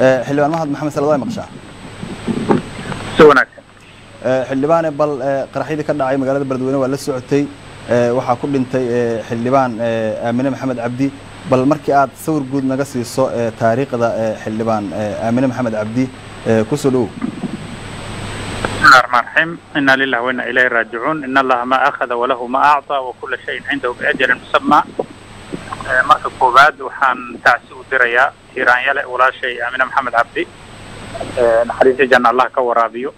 xildhibaan mahad maxamed salad waa maqshaa si wanaagsan. Xildhibaane bal qaraxyadii ka dhacay magaalada beledweyne waa la socotay. Waxaa ku dhintay xildhibaan aamine maxamed cabdi. Bal markii aad sawir guud naga siiso taariikhda xildhibaan aamine maxamed cabdi ku soo dhowow bismillahi raxmaan raxiim ina lilah waina ilayhi raajicuun. In allaha ma akhada walahu ma acطaa wa kula shayin cindahu biajalin musamaa marka koowaad waxaan tacsi u dirayaa hiiraanyale walaashay aamine maxamed cabdi naxariista janna allah ka waraabiyo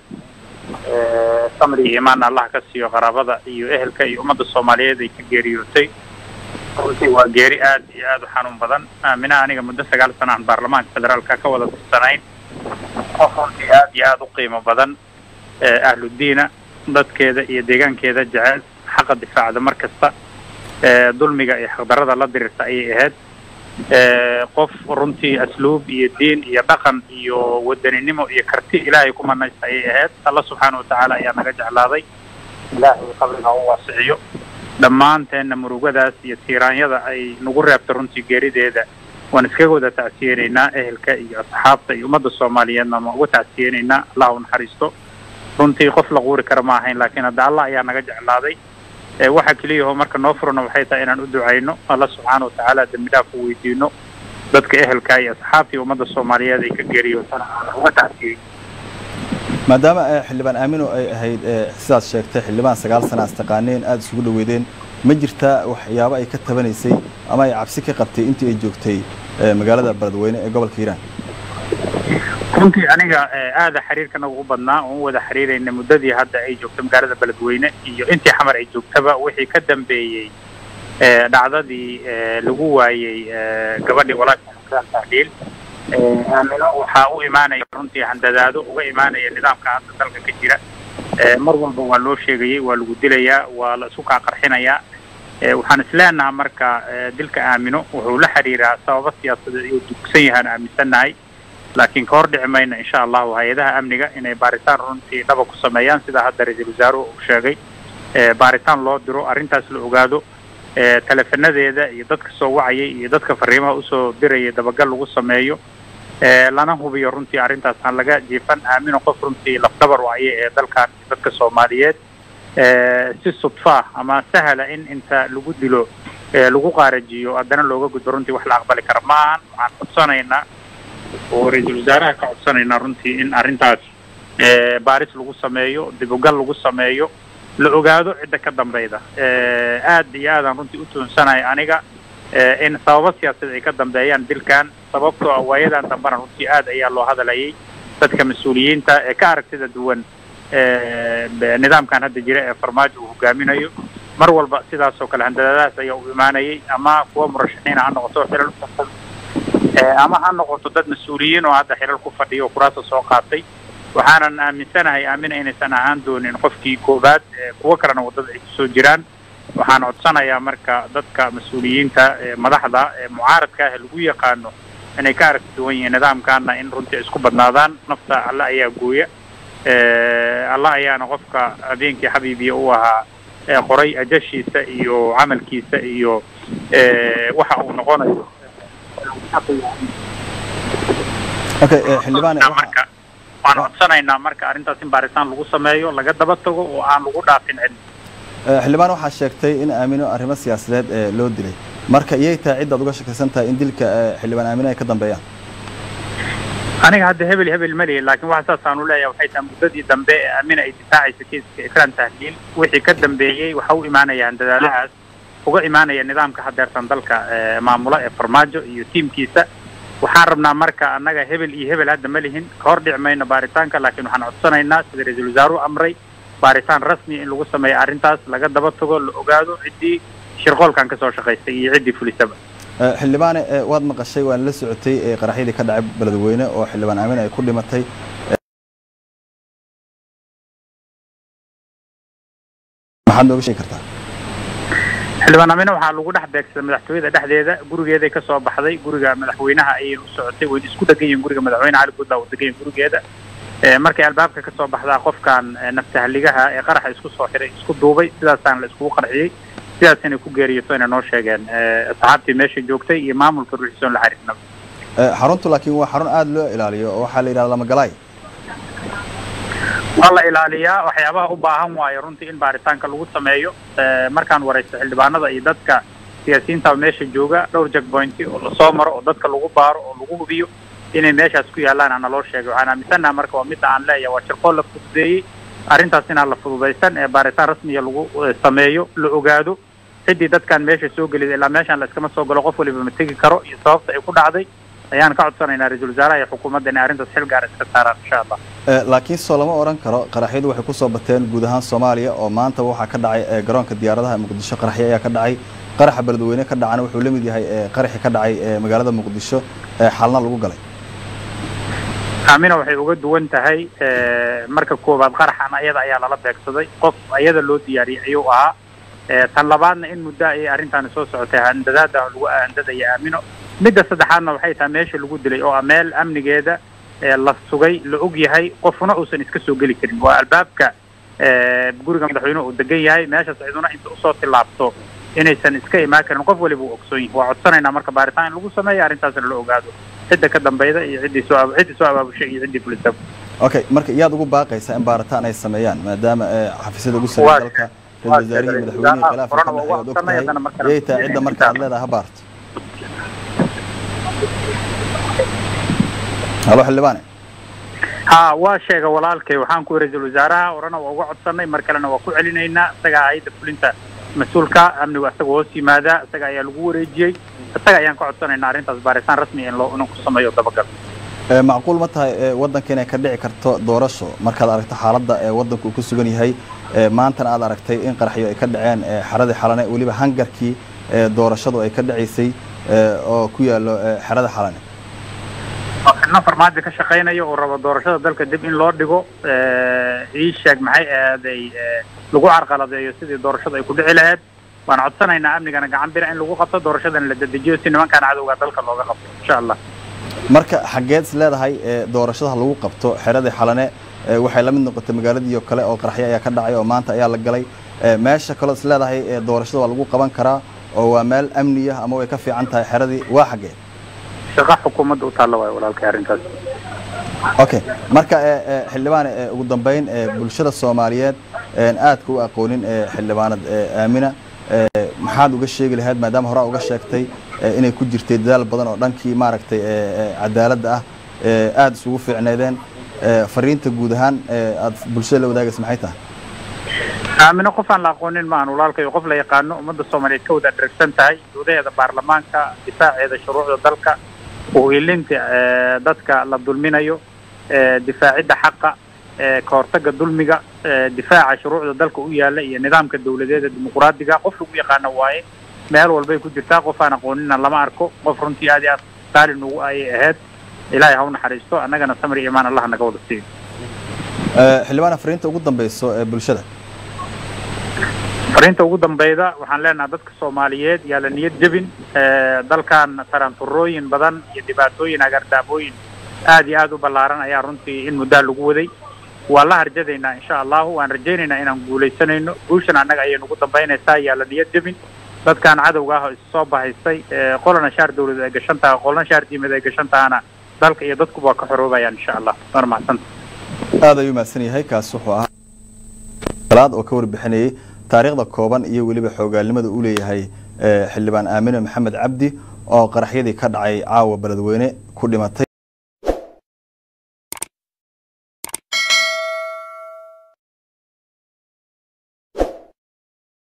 samri iyo imaanna allah ka siiyo qaraabada iyo ehelka iyo ummadda soomaaliyeed ay ka geeriyootay. Runtii waa geeri aad iyo aad u xanuun badan. Aamina aniga muddo sagaal sana aan baarlamaanka federaalka ka wada tirsanayn qof runtii aad iyo aad u qiimo badan ahludiina dadkeeda iyo deegaankeeda jecel. Xaqa difaacda mar kasta dulmiga iyo xaqdarada la dirirta ayay ahayd qof runtii asluub iyo diin iyo dhaqan iyo wadaninimo iyo karti ilaahay ku manaysta ayay ahayd. Alla subxaana watacaala ayaa naga jeclaaday. Ilaahay qabriga u waasiciyo dhammaanteenna murugadaas iyo tiiraanyada ay nagu reebta runtii geerideeda waan iskaga wada tacsiyeynaynaa ehelka iyo asxaabta iyo ummadda soomaaliyeedna waan uga tacsiyeynaynaa allah u naxariisto. Runtii qof la quuri kara ma ahayn laakiin hadda allah ayaa naga jeclaaday waxa keliyaho marka noo furana waxay tahay inaan u ducayno alla subxaana watacaala dembi dhaaf u weydiino. Dadka ehelka iyo asxaabta iyo ummadda soomaaliyeed ay ka geeriyootana aan uga tacsiyey maadaama xildhibaan aamino ay ahayd sidaad sheegtay xildhibaan sagaal sana as taqaaneen aada isugu dhaweydeen ma jirtaa waxyaabo ay ka tabanaysay ama ay cabsi ka qabtay intii ay joogtay magaalada beledweyne ee gobolka hiiraan runtii aniga aada xiriirkana ugu badnaa oon u wada xiriirayna muddadii hadda ay joogto magaalada beledweyne iyo intii xamar ay joogtaba wixii ka dambeeyey dhacdadii lagu waayey gabadhii walaasha aamino waxaa u imaanaya runtii handadaado uga imaanaya nidaamka hadda dalka ka jira. Mar walba waa loo sheegayay waa lagu dilayaa waa la isku kaa qarxinayaa waxaan isleenaha marka dilka aamino wuxuu la xiriiraa sababo siyaasadeed iyo dugsan yahaan aaminsannahay laakiin ka hor dhici mayna insha allahu hay'adaha amniga inay baaritaan runtii dhaba ku sameeyaan sidaa hadda ra'iisul wasaaruhu uu sheegay. Baaritaan loo diro arrintaas la ogaado. Teleefanadeeda iyo dadka soo wacayay iyo dadka fariimaha u soo dirayay dabagal lagu sameeyo. Lana hubiyo runtii arrintaas aan laga jiifan. Aamino qof runtii lafdabar u ayay ee dalkan dadka soomaaliyeed. Si sudfaa ama sahla in inta lagu dilo lagu qaarajiyo haddana looga gudbo runtii wax la aqbali kara ma ahan waxaan codsanaynaa oo ra'iisul wasaaraha ka codsanaynaa runtii in arrintaas baaris lagu sameeyo dibugal lagu sameeyo la ogaado cidda ka dambayda. Aad iyo aadaan runtii u tuunsanahay aniga in sababo siyaasadeed ay ka dambeeyaan dilkan sababtoo waayadan dambena runtii aad ayaa loo hadalayay dadka mas'uuliyiinta ee ka aragtida duwan nidaamkan hadda jira ee farmaajo uu hogaaminayo mar walba sidaasoo kale handadaadahaas ayaa u imaanayay ama kuwa murashaxiina ha noqoto xilal ama ha noqoto dad mas'uuliyiin oo hadda xilal ku fadhiya oo kuraasa soo qaatay. Waxaanan aaminsanahay aamina inaysan ahaan doonin qofkii koowaad kuwo kalena waddada ay ku soo jiraan. Waxaan codsanayaa marka dadka mas'uuliyiinta madaxda mucaaradka ah lagu yaqaano inay ka aragti duwan yihiin nidaamkaana in runtii isku badnaadaan. Nafta alla ayaa gooya. Alla ayaana qofka habeenkii xabiibiya u ahaa qoray ajashiisa iyo camalkiisa iyo waxa uu noqonayo marka waan codsanaynaa marka arrintaas in baaritaan lagu sameeyo laga daba tago oo aan lagu dhaafin cid xildhibaan waxaa sheegtay in aamino arrimo siyaasadeed loo dilay. Marka iyay tahay ciddaad uga shakaysan tahay in dilka xildhibaan aamino ay ka dambeeyaan? Aniga hadda hebel hebel malihi laakiin waxa saas aanu leeyahay waxay tahay muddadii dambe ee aamina ay difaacaysa kiiska ikraan tahliil. Wixii ka dambeeyey waxa u imaanaya handadaadahaas uga imaanaya nidaamka hadeertan dalka maamula ee farmaajo iyo tiimkiisa. Waxaan rabnaa marka annaga hebel iyo hebel hadda ma lihin. Ka hor dhici mayno baaritaanka laakiin waxaan codsanaynaa sida ra'iisul wasaaruhu amray. Baaritaan rasmi in lagu sameeyo arrintaas laga daba tago la ogaado ciddii shirqoolkan ka soo shaqaystay iyo ciddii fulisaba. Xildhibaane waad maqashay waan la socotay qaraxyadii ka dhacay beledweyne oo xildhibaan aamin ay ku dhimatay. Maxaad nooga sheegi kartaa xildhibaan aamine waxaa lagu dhex beegsaday madaxtooyada dhexdeeda. Gurigeeday ka soo baxday guriga madaxweynaha ayay u socotay. Wayna isku degan yihiin guriga madaxweyne cali guudlaa uu degan yahin gurigeeda markay albaabka ka soo baxdaa qofkan naftahaligaha ee qaraxa isku soo xiray isku duubay sidaasaan la iskugu qarxiyey sidaas inay ku geeriyoto inay noo sheegeen. Asxaabtii meesha joogtay iyo maamulka ruuxiisoon la xiriirnaba. Xaruntu laakiin waa xarun aada loo ilaaliyo oo waxaa la yidhahda lamagalaay waa la ilaaliyaa waxyaabaha u baahan waayo runtii in baaritaanka lagu sameeyo. Markaan waraysto xildhibaanada iyo dadka siyaasiyiinta meesha jooga dhowr jackpointi oo la soo maro oo dadka lagu baaro oo lagu hubiyo inay meeshaas ku yaalaan ana loo sheegay waxaan aaminsannaha marka waa midda aan leeyahay waa shirqool la fududeeyey. Arrintaas inaan la fududaysan ee baaritaan rasmiya lagu sameeyo la ogaado. Ciddii dadkan meesha soo gelida ilaa meeshaan la iskama soo galo qof waliba ma tegi karo iyo sababta ay ku dhacday ayaan ka codsanaynaa ra'iisul wasaaraha iyo xukuumadda inay arrintaas xil gaar iska saaraan insha allah laakiin soo lama odhan karo qaraxyadu waxay ku soo bateen guud ahaan soomaaliya oo maanta waxaa ka dhacay garoonka diyaaradaha muqdisho. Qaraxyo ayaa ka dhacay qaraxa beledweyne ka dhacana wuxuu la mid yahay qaraxi ka dhacay magaalada muqdisho xalna lagu galay. Aamina waxay uga duwan tahay marka koowaad qaraxan ayada ayaa lala beegsaday. Qof ayada loo diyaariyey ayuu ahaa. Tan labaadna in muddo ayay arrintaani soo socotay handadaada lagu handadaya aamino. Midda saddexaadna waxay tahay meesha lagu dilay oo ah meel amnigeeda la sugay la og yahay qofna uusan iska soo geli karin. Waa albaabka guriga madaxweynuhu uu degan yahay. Meeshaas ciduna inta u soo tillaabto inaysan iska imaan karin qof waliba uu ogsoon yahay. Waa codsanaynaa marka baaritaan in lagu sameeyo arrintaasna la ogaado. Cidda ka dambayda iyo ciddii soo ciddii soo abaabushay iyo ciddii fulisaba okay marka iyaad ugu baaqaysaa in baaritaan ay sameeyaan maadaama xafiisyada ugu sameeya dalka ra'isul wasaarihii madaxweynihii khilaafka ka dhexeeya ad og tahay yay tahay cidda marka aad leedahay ha baarto halo xildhibaane ha waa sheega walaalkay waxaan ku ra'iisul wasaaraha horena waa uga codsanay mar kalena waa ku celinaynaa isagaa hay'adda fulinta mas'uulka amnigu isaga hoos yimaada isaga ayaa lagu wareejiyey isaga ayaan ka codsanaynaa arrintaas baaritaan rasmi in loo inuu ku sameeyo dabagal. Macquul ma tahay waddanka inay ka dhici karto doorasho markaad aragto xaaladda ee waddanku uu ku sugan yahay maantana aad aragtay in qaraxyo ay ka dhaceen xeradii xalane weliba hangarkii doorashadu ay ka dhacaysay oo ku yaallo xerada xalane xubno farmaajo ka shaqaynaya oo raba doorashada dalka dib in loo dhigo ii sheeg maxay ahaaday lagu carqaladeeyo sidii doorashada ay ku dhici lahayd. Waan codsanaynaa amnigana gacan bira in lagu qabto doorashadana la dedejiyo si nimankaan cadowga dalka looga qabto insha allah. Marka xaggeed is leedahay doorashadaha lagu qabto xeradii xalane waxay la mid noqotay magaaladii oo kale oo qaraxyo ayaa ka dhacay oo maanta ayaa la galay. Meesha kaloo is leedahay doorashada waa lagu qaban karaa oo waa meel amniya ama way ka fiican tahay xeradii waa xaggee shaqa xukuumadda u taalla waayo walaalkay arrintaas okay marka xildhibaan ugu dambeyn bulshada soomaaliyeed aadka u aqoonin xildhibaanad aamina. Maxaad uga sheegi lahayd maadaama horaa uga sheegtay inay ku jirtay dadaal badan oo dhankii maaragtay cadaaladda ah aada isugu fiicneedeen. Fariinta guud ahaan aad bulshada la wadaagaysa maxay tahay? Aamino qof aan la aqoonin maahan walaalkayo qof la yaqaano ummadda soomaaliyeed ka wada dhergsan tahay gudaheeda baarlamaanka difaaceeda shuruucda dalka uhilinta dadka la dulminayo difaacidda xaqa ka hortagga dulmiga difaaca shuruucda dalka u yaalla iyo nidaamka dawladeeda dimuquraadiga qof lagu yaqaano waaye meel walbay ku jirtaa qof aan aqoonina lama arko. Qof runtii aad iyo aad qaali nugu ayay ahayd. Ilaahay ha u naxariisto annagana samir iyo imaan allah naga wada siiyo xildhibaan fariinta ugu dambeyso ee bulshada fariinta ugu dambeyda waxaan leenaha dadka soomaaliyeed yaa la niyad jebin dalkan taranturooyin badan iyo dhibaatooyin agardaamooyin aad iyo aad u ballaaran ayaa runtii in muddaa lagu waday. Waan la harjadaynaa insha allahu waan rajaynaynaa inaan guulaysanayno guushan annaga ayay nagu dambaynaysaa yaa niyad jebin. Dadkan cadowga ah oo issoo bahaystay qolana shaar dawladeed ay gashan tahay qolna shaar diimeed ay gashan tahana dalka iyo dadkuba waa ka xoroobayaan insha allah waana mahadsanta aad ayuu mahadsan yahay kaas wuxuu ahaa oo ka warbixinayay taariikhda kooban iyo weliba xoogaalnimada uu leeyahay xildhibaan aamine maxamed cabdi oo qaraxyadii ka dhacay caawa beledweyne ku dhimatay